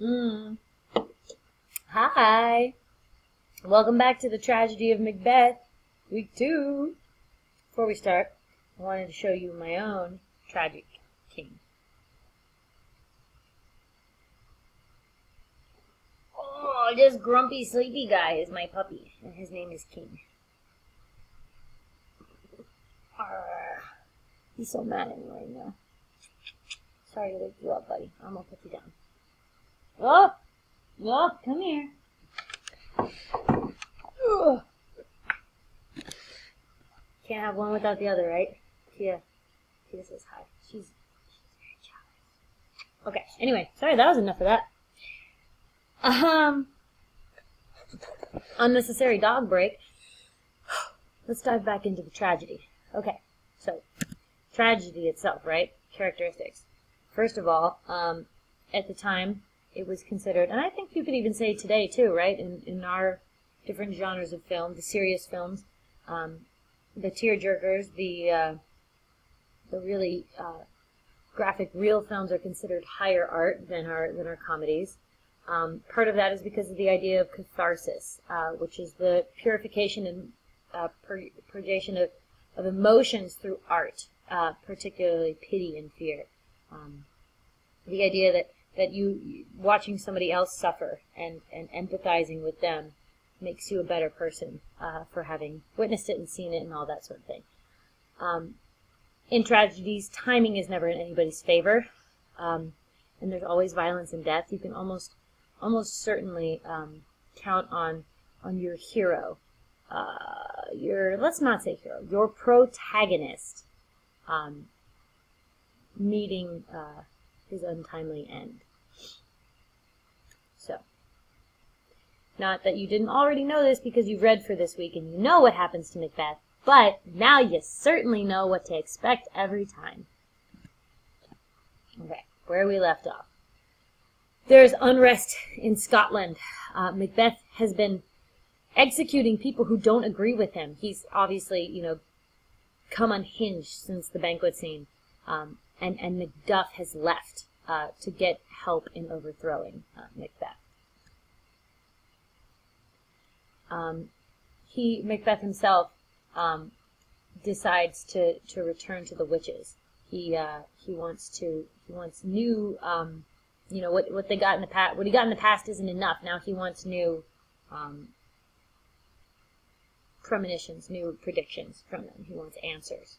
Mm. Hi. Welcome back to the tragedy of Macbeth, week two. Before we start, I wanted to show you my own tragic king. Oh, this grumpy, sleepy guy is my puppy, and his name is King. He's so mad at me right now. Sorry to wake you up, buddy. I'm gonna put you down. Oh! Oh, come here. Ugh. Can't have one without the other, right? Tia. Tia says hi. She's, she's very jealous. Okay, anyway, sorry, that was enough of that. Um, unnecessary dog break. Let's dive back into the tragedy. Okay, so, tragedy itself, right? Characteristics. First of all, um, at the time, it was considered, and I think you could even say today too, right? In, in our different genres of film, the serious films, um, the tearjerkers, the uh, the really uh, graphic, real films are considered higher art than our than our comedies. Um, part of that is because of the idea of catharsis, uh, which is the purification and uh, pur- purgation of, of emotions through art, uh, particularly pity and fear. Um, the idea that that you watching somebody else suffer and and empathizing with them makes you a better person uh, for having witnessed it and seen it and all that sort of thing. Um, in tragedies, timing is never in anybody's favor, um, and there's always violence and death. You can almost almost certainly um, count on on your hero, uh, your let's not say hero, your protagonist, um, meeting uh, his untimely end. So, not that you didn't already know this because you've read for this week and you know what happens to Macbeth, but now you certainly know what to expect every time. Okay, where we left off. There's unrest in Scotland. Uh, Macbeth has been executing people who don't agree with him. He's obviously, you know, come unhinged since the banquet scene. Um, and, and Macduff has left uh, to get help in overthrowing uh, Macbeth. Um, he Macbeth himself um, decides to, to return to the witches. He uh, he wants to he wants new um, you know what what they got in the past what he got in the past isn't enough. Now he wants new um, premonitions, new predictions from them. He wants answers.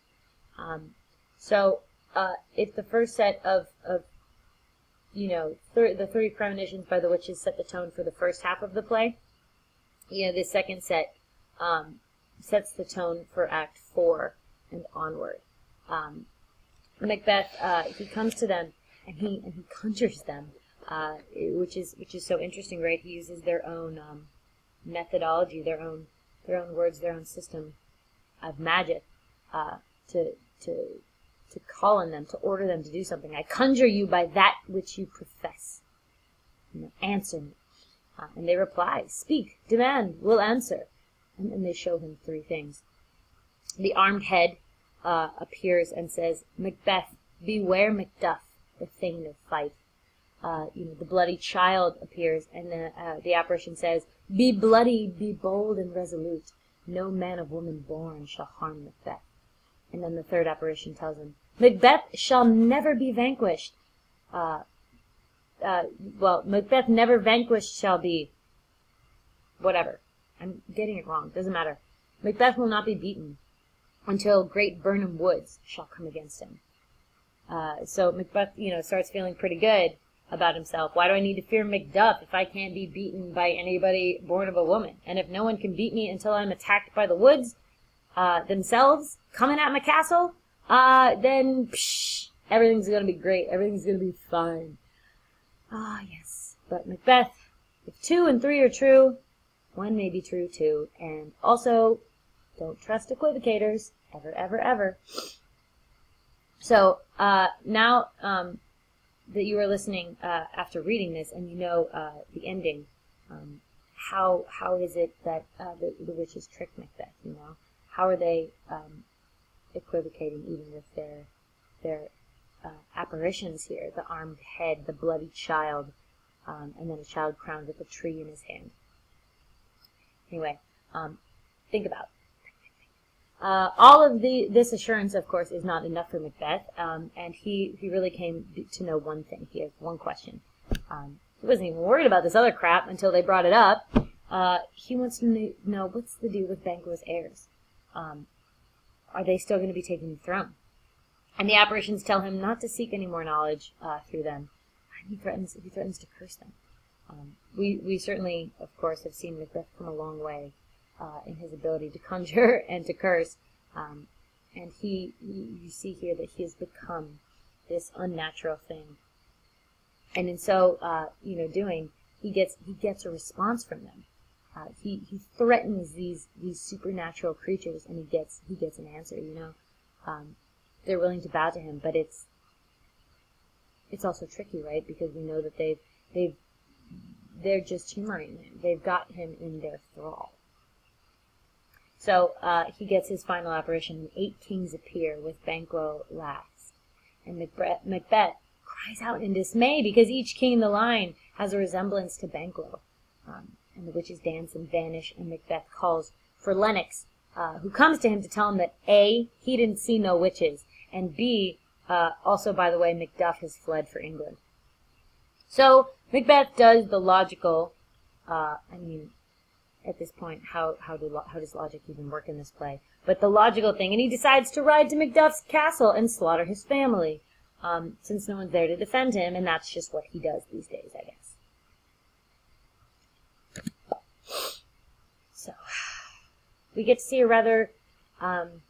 Um, so uh, if the first set of, of you know, thir- the three premonitions by the witches set the tone for the first half of the play, you know, the second set um, sets the tone for Act Four and onward. Um, Macbeth, uh, he comes to them and he and he conjures them, uh, which is which is so interesting, right? He uses their own um, methodology, their own their own words, their own system of magic uh, to to to call on them, to order them to do something. I conjure you by that which you profess. You know, answer me. And they reply, Speak, demand, we'll answer. And then they show him three things. The armed head uh, appears and says, Macbeth, beware Macduff, the thane of Fife. Uh, you know, the bloody child appears, and the, uh, the apparition says, Be bloody, be bold and resolute. No man of woman born shall harm Macbeth. And then the third apparition tells him, Macbeth shall never be vanquished. Uh, uh, well, Macbeth never vanquished shall be. Whatever. I'm getting it wrong. Doesn't matter. Macbeth will not be beaten until great Birnam Woods shall come against him. Uh, so Macbeth, you know, starts feeling pretty good about himself. Why do I need to fear Macduff if I can't be beaten by anybody born of a woman? And if no one can beat me until I'm attacked by the woods uh, themselves coming at my castle, uh, then psh, everything's gonna be great. Everything's gonna be fine. Ah, yes. But Macbeth, if two and three are true, one may be true too. And also, don't trust equivocators. Ever, ever, ever. So, uh, now, um, that you are listening, uh, after reading this and you know, uh, the ending, um, how, how is it that, uh, the, the witches trick Macbeth, you know? How are they, um, equivocating even with their, their, uh, apparitions here, the armed head, the bloody child, um, and then a child crowned with a tree in his hand. Anyway, um, think about. Uh, all of the this assurance, of course, is not enough for Macbeth, um, and he he really came to know one thing. He has one question. Um, he wasn't even worried about this other crap until they brought it up. Uh, he wants to know what's the deal with Banquo's heirs. Um, are they still going to be taking the throne? And the apparitions tell him not to seek any more knowledge uh, through them. And he threatens he threatens to curse them. Um, we we certainly, of course, have seen Macbeth come a long way uh, in his ability to conjure and to curse. Um, and he, you see here that he has become this unnatural thing. And in so, uh, you know, doing, he gets he gets a response from them. Uh, he he threatens these these supernatural creatures, and he gets he gets an answer. You know, um, they're willing to bow to him, but it's it's also tricky, right? Because we know that they've they've they're just humoring him. They've got him in their thrall. So uh, he gets his final apparition, and eight kings appear with Banquo last. And Macbeth, Macbeth cries out in dismay because each king in the line has a resemblance to Banquo. Um, and the witches dance and vanish, and Macbeth calls for Lennox, uh, who comes to him to tell him that A, he didn't see no witches, and B, uh, also, by the way, Macduff has fled for England. So Macbeth does the logical, uh, I mean, at this point, how how do how does logic even work in this play? But the logical thing, and he decides to ride to Macduff's castle and slaughter his family, um, since no one's there to defend him, and that's just what he does these days, I guess. So, we get to see a rather, um,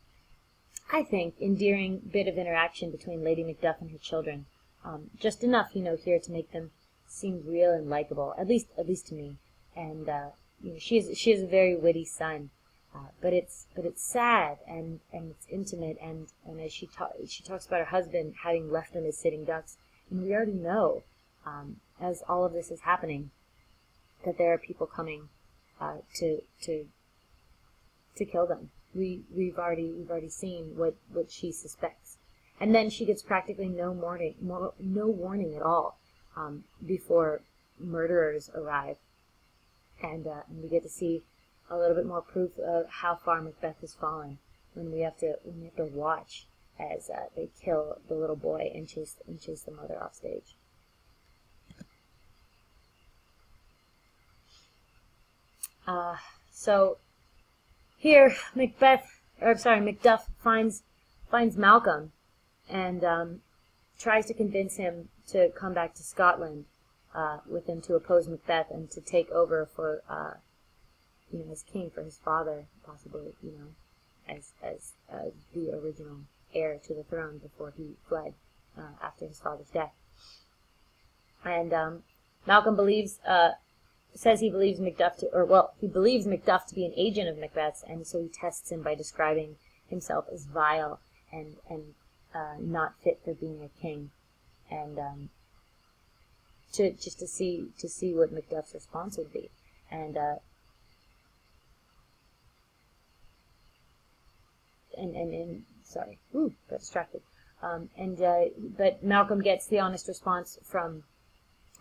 I think, endearing bit of interaction between Lady Macduff and her children. Um, just enough, you know, here to make them seem real and likable, at least at least to me. And uh, you know, she is she has a very witty son, uh, but it's but it's sad and and it's intimate and and as she ta- she talks about her husband having left them as sitting ducks, and we already know um, as all of this is happening that there are people coming uh, to to to kill them. We we've already we've already seen what what she suspects, and then she gets practically no warning no warning at all um, before murderers arrive and, uh, and we get to see a little bit more proof of how far Macbeth has fallen when we have to when we have to watch as uh, they kill the little boy and chase and chase the mother off stage. Uh, so here Macbeth, or I'm sorry, Macduff finds finds Malcolm and um, tries to convince him to come back to Scotland uh, with him to oppose Macbeth and to take over for, uh, you know, as king for his father, possibly, you know, as as uh, the original heir to the throne before he fled uh, after his father's death. And um, Malcolm believes, uh, says he believes Macduff to, or well, he believes Macduff to be an agent of Macbeth's, and so he tests him by describing himself as vile and and uh, not fit for being a king. And um, to just to see to see what Macduff's response would be, and uh, and, and and sorry, ooh, got distracted. Um, and uh, but Malcolm gets the honest response from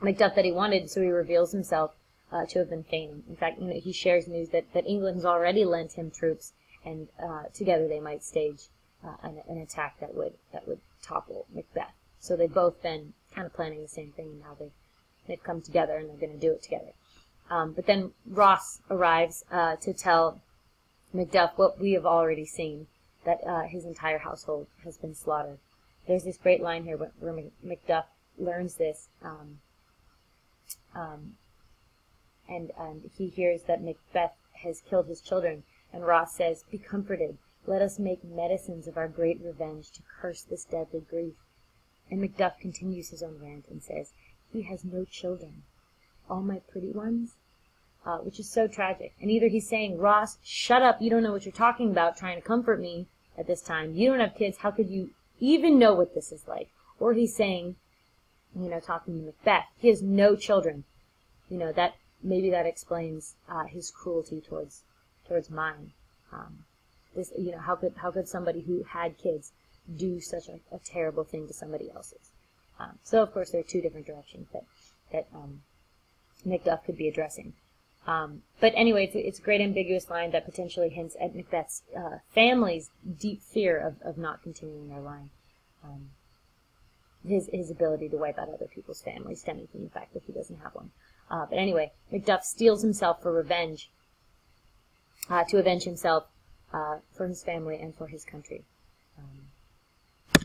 Macduff that he wanted, so he reveals himself uh, to have been feigning. In fact, you know, he shares news that, that England has already lent him troops, and uh, together they might stage uh, an, an, attack that would that would topple Macbeth. So they've both been kind of planning the same thing, and now they They've come together and they're going to do it together. Um, but then Ross arrives uh, to tell Macduff what we have already seen, that uh, his entire household has been slaughtered. There's this great line here where, Macduff learns this, um, um, and, and he hears that Macbeth has killed his children, and Ross says, Be comforted. Let us make medicines of our great revenge to curse this deadly grief. And Macduff continues his own rant and says, he has no children. All my pretty ones? Uh, which is so tragic. And either he's saying, Ross, shut up, you don't know what you're talking about, trying to comfort me at this time. You don't have kids, how could you even know what this is like? Or he's saying, you know, talking to Macbeth, he has no children. You know, that, maybe that explains, uh, his cruelty towards, towards mine. Um, this, you know, how could, how could somebody who had kids do such a, a terrible thing to somebody else's? Um, so of course there are two different directions that that um, Macduff could be addressing. Um, but anyway, it's, it's a great ambiguous line that potentially hints at Macbeth's uh, family's deep fear of, of not continuing their line. Um, his, his ability to wipe out other people's families stemming from the fact that he doesn't have one. Uh, but anyway, Macduff steels himself for revenge, uh, to avenge himself uh, for his family and for his country. Um,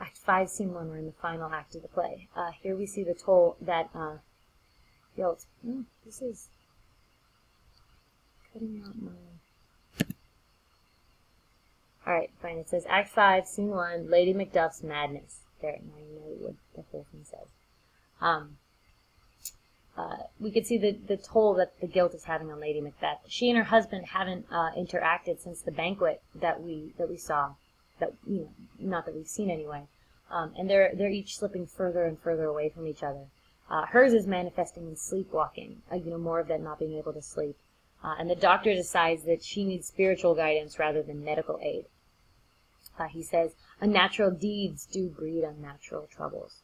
act 5, Scene 1, we're in the final act of the play. Uh, here we see the toll that uh, guilt. Oh, this is cutting out my. Alright, fine. It says Act 5, Scene 1, Lady Macduff's Madness. There, now you know what the whole thing says. Um, uh, we could see the, the toll that the guilt is having on Lady Macbeth. She and her husband haven't uh, interacted since the banquet that we that we saw, that you know, not that we've seen anyway. Um, and they're they're each slipping further and further away from each other. Uh, hers is manifesting in sleepwalking, uh, you know, more of that not being able to sleep. Uh, and the doctor decides that she needs spiritual guidance rather than medical aid. Uh, he says, "Unnatural deeds do breed unnatural troubles."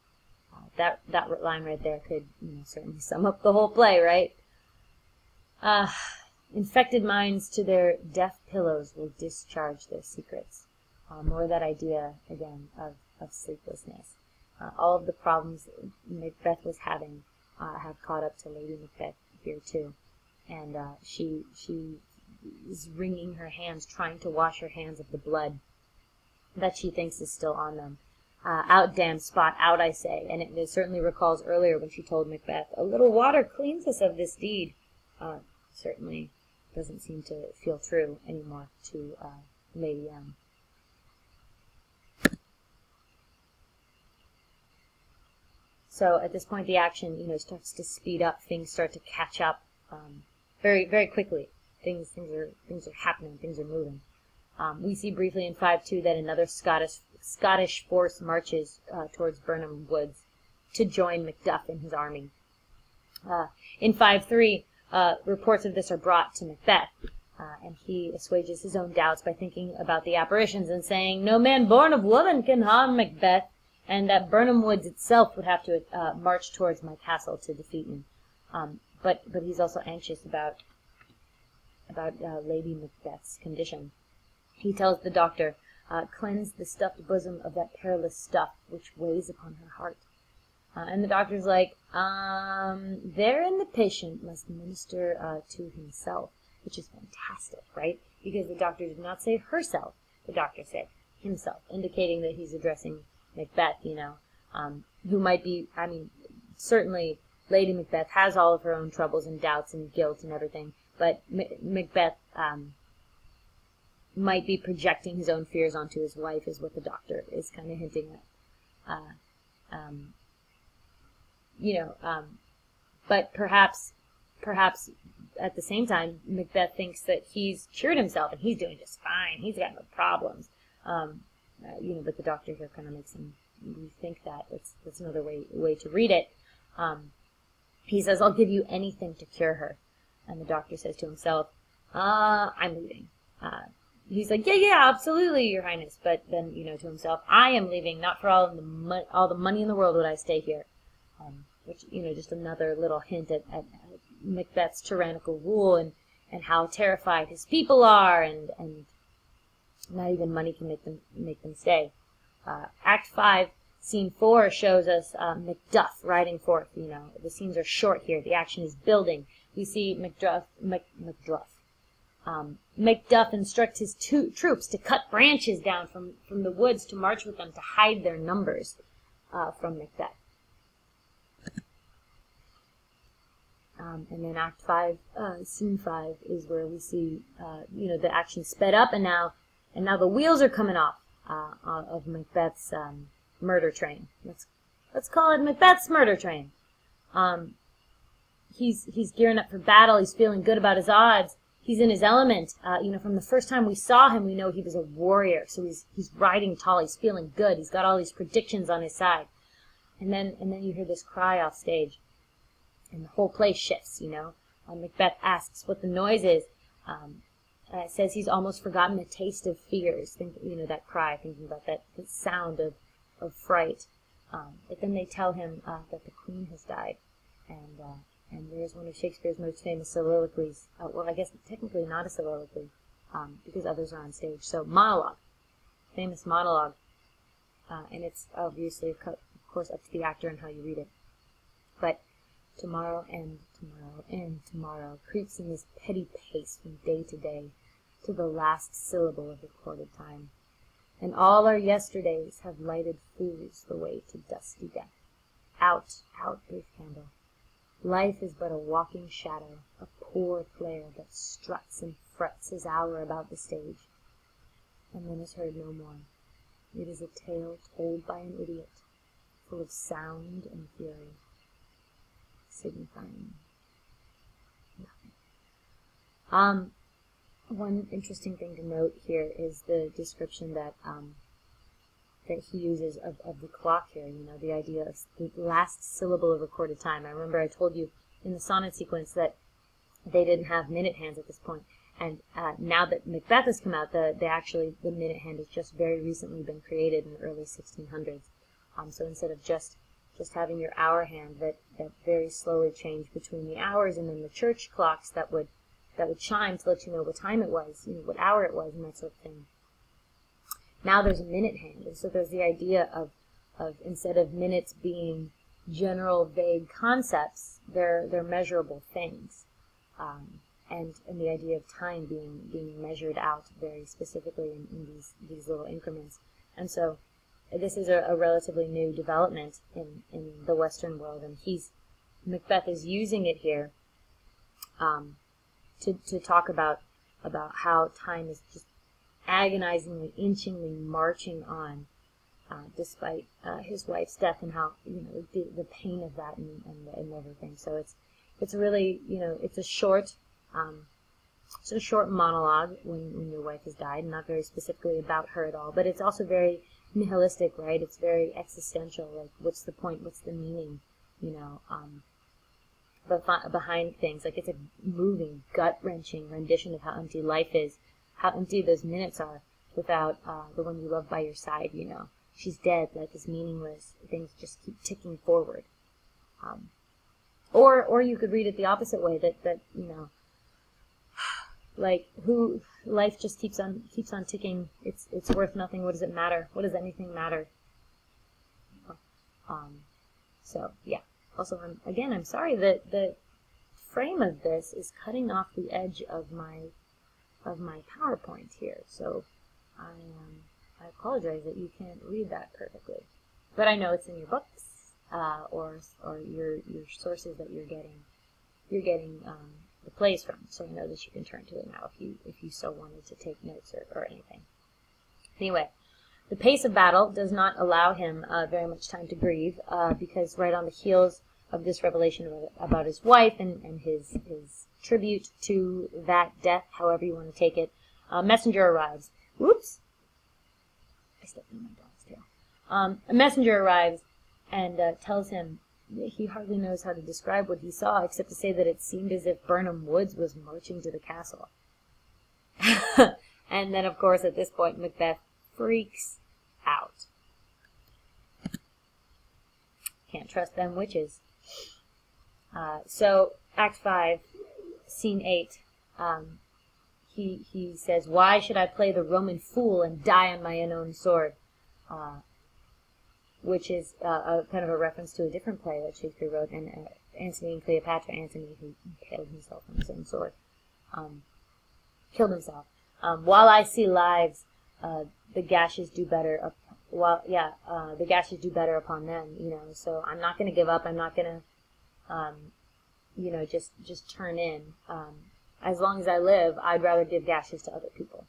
Uh, that that line right there could you know, certainly sum up the whole play, right? Uh, infected minds to their death pillows will discharge their secrets. Uh, more that idea again of, of sleeplessness. Uh, all of the problems Macbeth was having uh, have caught up to Lady Macbeth here too, and she she is wringing her hands, trying to wash her hands of the blood that she thinks is still on them. Uh, out, damn spot, out, I say. And it, it, certainly recalls earlier when she told Macbeth, a little water cleans us of this deed. Uh, certainly doesn't seem to feel true anymore to uh, Lady M. So at this point, the action, you know, starts to speed up. Things start to catch up um, very, very quickly. Things, things are, things are happening. Things are moving. Um, we see briefly in 5-2 that another Scottish Scottish force marches uh, towards Birnam Woods to join Macduff in his army. Uh, in 5-3, uh, reports of this are brought to Macbeth, uh, and he assuages his own doubts by thinking about the apparitions and saying, No man born of woman can harm Macbeth, and that Birnam Woods itself would have to uh, march towards my castle to defeat me. Um, but, but he's also anxious about, about uh, Lady Macbeth's condition. He tells the doctor, uh, cleanse the stuffed bosom of that perilous stuff which weighs upon her heart. Uh, and the doctor's like, um, therein the patient must minister uh, to himself, which is fantastic, right? Because the doctor did not say herself, the doctor said himself, indicating that he's addressing Macbeth, you know, um, who might be, I mean, certainly Lady Macbeth has all of her own troubles and doubts and guilt and everything, but M Macbeth um, might be projecting his own fears onto his wife, is what the doctor is kind of hinting at. Uh, um, you know, um, but perhaps, perhaps at the same time, Macbeth thinks that he's cured himself and he's doing just fine. He's got no problems. Um, uh, you know, but the doctor here kind of makes him rethink that. That's that's another way way to read it. Um, he says, "I'll give you anything to cure her," and the doctor says to himself, "Uh, I'm leaving." Uh, he's like, yeah, yeah, absolutely, Your Highness. But then, you know, to himself, I am leaving. Not for all the mo- all the money in the world would I stay here. Um, which, you know, just another little hint at, at, Macbeth's tyrannical rule and, and how terrified his people are, and, and not even money can make them make them stay. Uh, Act five, scene four shows us uh, Macduff riding forth. You know, the scenes are short here. The action is building. We see Macduff, Mac, Macduff, um, Macduff instructs his two troops to cut branches down from, from the woods to march with them to hide their numbers uh, from Macbeth. Um, and then Act 5, uh, Scene 5 is where we see, uh, you know, the action sped up and now, and now the wheels are coming off uh, of Macbeth's um, murder train. Let's, let's call it Macbeth's murder train. Um, he's, he's gearing up for battle. He's feeling good about his odds he's in his element. Uh, you know, from the first time we saw him, we know he was a warrior. So he's he's riding tall. He's feeling good. He's got all these predictions on his side. And then and then you hear this cry off stage, and the whole place shifts. You know, uh, Macbeth asks what the noise is. Um, uh, says he's almost forgotten the taste of fears. Think, you know, that cry, thinking about that, that sound of of fright. Um, but then they tell him uh, that the queen has died, and and there's one of Shakespeare's most famous soliloquies. Uh, well, I guess technically not a soliloquy, um, because others are on stage. So monologue, famous monologue, uh, and it's obviously, of course, up to the actor and how you read it. But tomorrow and tomorrow and tomorrow creeps in this petty pace from day to day to the last syllable of recorded time. And all our yesterdays have lighted fools the way to dusty death. Out, out, brief candle. Life is but a walking shadow, a poor player that struts and frets his hour about the stage, and then is heard no more. It is a tale told by an idiot, full of sound and fury, signifying nothing. Um, one interesting thing to note here is the description that um, that he uses of, of the clock here, you know, the idea of the last syllable of recorded time. I remember I told you in the sonnet sequence that they didn't have minute hands at this point. And uh, now that Macbeth has come out, the, they actually, the minute hand has just very recently been created in the early 1600s. Um, so instead of just just having your hour hand that, that very slowly changed between the hours and then the church clocks that would that would chime to let you know what time it was, you know, what hour it was and that sort of thing. Now there's a minute hand, and so there's the idea of, of instead of minutes being general vague concepts, they're they're measurable things, um, and and the idea of time being being measured out very specifically in, in these these little increments, and so this is a, a, relatively new development in in the Western world, and he's Macbeth is using it here um, to to talk about about how time is just agonizingly, inchingly marching on, uh, despite uh, his wife's death and how you know the, the pain of that and, and, and everything. So it's it's really you know it's a short um, it's a short monologue when, when your wife has died, not very specifically about her at all, but it's also very nihilistic, right? It's very existential. Like, what's the point? What's the meaning? You know, um, behind things. Like, it's a moving, gut wrenching rendition of how empty life is how empty those minutes are without uh, the one you love by your side, you know. She's dead, life is meaningless, things just keep ticking forward. Um, or, or you could read it the opposite way, that, that, you know, like, who, life just keeps on, keeps on ticking, it's, it's worth nothing, what does it matter? What does anything matter? Um, so, yeah. Also, I'm, again, I'm sorry that the frame of this is cutting off the edge of my of my PowerPoint here, so I um, I apologize that you can't read that perfectly, but I know it's in your books uh, or or your your sources that you're getting you're getting um, the plays from, so I know that you can turn to it now if you if you so wanted to take notes or, or anything. Anyway, the pace of battle does not allow him uh, very much time to grieve uh, because right on the heels of this revelation about his wife and, and his his tribute to that death, however you want to take it. A messenger arrives. Whoops! I stepped on my dog's tail. Um, a messenger arrives and uh, tells him he hardly knows how to describe what he saw, except to say that it seemed as if Birnam Woods was marching to the castle. and then, of course, at this point, Macbeth freaks out. Can't trust them witches. Uh, so, Act 5, scene 8, um, he, he says, Why should I play the Roman fool and die on my own sword? Uh, which is uh, a kind of a reference to a different play that Shakespeare wrote, and uh, Antony and Cleopatra, Antony who killed himself on his own sword, um, killed himself. Um, while I see lives, uh, the gashes do better. Up, while yeah, uh, the gashes do better upon them. You know, so I'm not going to give up. I'm not going to um, you know, just just turn in. Um, as long as I live, I'd rather give gashes to other people.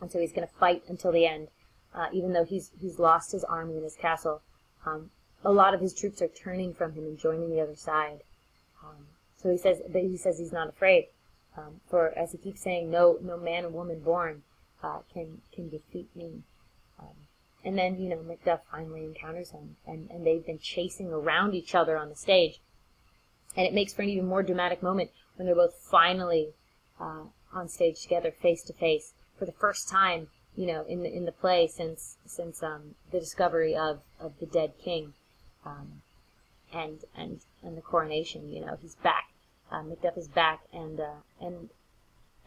And so he's going to fight until the end, uh, even though he's he's lost his army and his castle. Um, a lot of his troops are turning from him and joining the other side. Um, so he says, but he says he's not afraid. Um, for as he keeps saying, no no man or woman born uh, can can defeat me. Um, and then you know Macduff finally encounters him, and and they've been chasing around each other on the stage and it makes for an even more dramatic moment when they're both finally uh, on stage together, face to face, for the first time you know, in the in the play since since um, the discovery of, of the dead king, um, and and and the coronation. You know, he's back. Uh, Macduff is back, and uh, and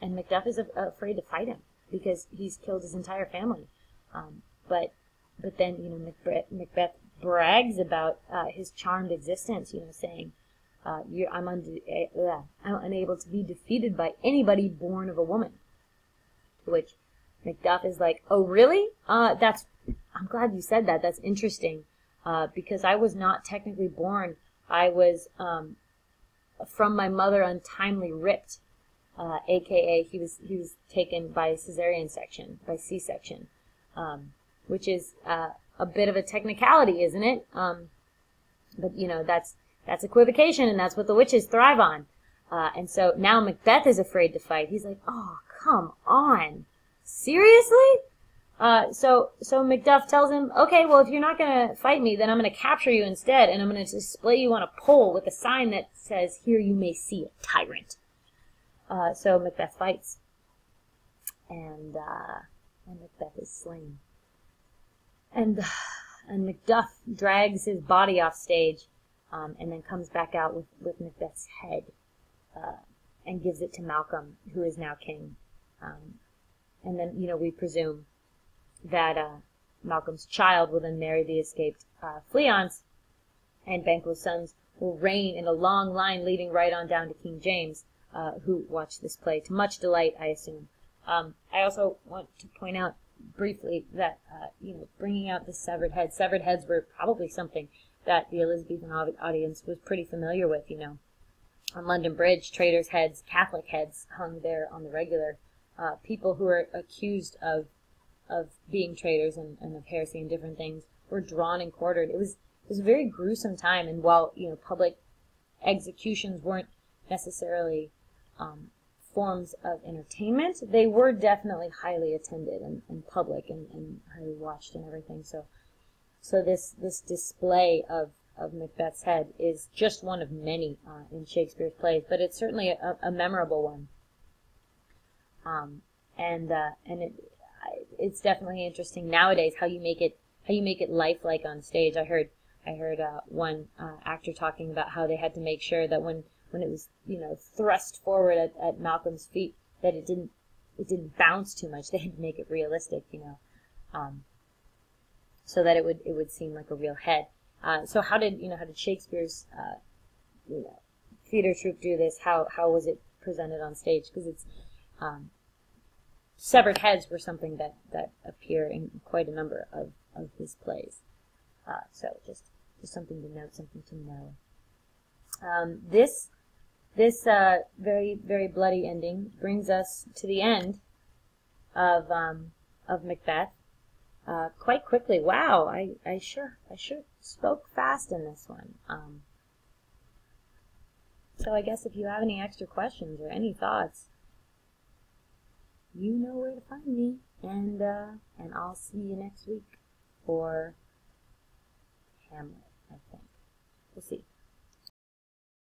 and Macduff is afraid to fight him because he's killed his entire family. Um, but but then you know Macbeth, Macbeth brags about uh, his charmed existence. You know, saying. Uh, I'm, uh, I'm unable to be defeated by anybody born of a woman. To which Macduff is like, "Oh, really? Uh, that's. I'm glad you said that. That's interesting, uh, because I was not technically born. I was um, from my mother untimely ripped, uh, aka he was he was taken by cesarean section, by C-section, um, which is uh, a bit of a technicality, isn't it? Um, but you know that's that's equivocation, and that's what the witches thrive on. Uh, and so now Macbeth is afraid to fight. He's like, "Oh, come on." seriously? Uh, so, so Macduff tells him, okay, well, if you're not gonna fight me, then I'm gonna capture you instead, and I'm gonna display you on a pole with a sign that says, here you may see a tyrant. Uh, so Macbeth fights. And, uh, and Macbeth is slain. And, and Macduff drags his body off stage, um, and then comes back out with, with Macbeth's head, uh, and gives it to Malcolm, who is now king. Um, and then you know we presume that uh, Malcolm's child will then marry the escaped uh, Fleance, and Banquo's sons will reign in a long line leading right on down to King James, uh, who watched this play to much delight, I assume. Um, I also want to point out briefly that uh, you know bringing out the severed heads, severed heads were probably something that the Elizabethan audience was pretty familiar with. You know, on London Bridge, traitors' heads, Catholic heads hung there on the regular uh, people who were accused of of being traitors and, and of heresy and different things were drawn and quartered. It was it was a very gruesome time, and while you know public executions weren't necessarily um, forms of entertainment, they were definitely highly attended and, and public and, and highly watched and everything. So so this this display of of Macbeth's head is just one of many uh, in Shakespeare's plays, but it's certainly a, a memorable one. Um, and uh, and it it's definitely interesting nowadays how you make it how you make it lifelike on stage. I heard I heard uh, one uh, actor talking about how they had to make sure that when when it was you know thrust forward at, at Malcolm's feet that it didn't it didn't bounce too much. They had to make it realistic, you know, um, so that it would it would seem like a real head. Uh, so how did you know how did Shakespeare's uh, you know theater troupe do this? How how was it presented on stage? Because it's um, severed heads were something that, that appear in quite a number of, of his plays. Uh, so just, just something to note, something to know. Um, this this uh, very very bloody ending brings us to the end of um, of Macbeth uh, quite quickly. Wow, I, I sure I sure spoke fast in this one. Um, so I guess if you have any extra questions or any thoughts, you know where to find me. And uh, and I'll see you next week for Hamlet, I think. We'll see.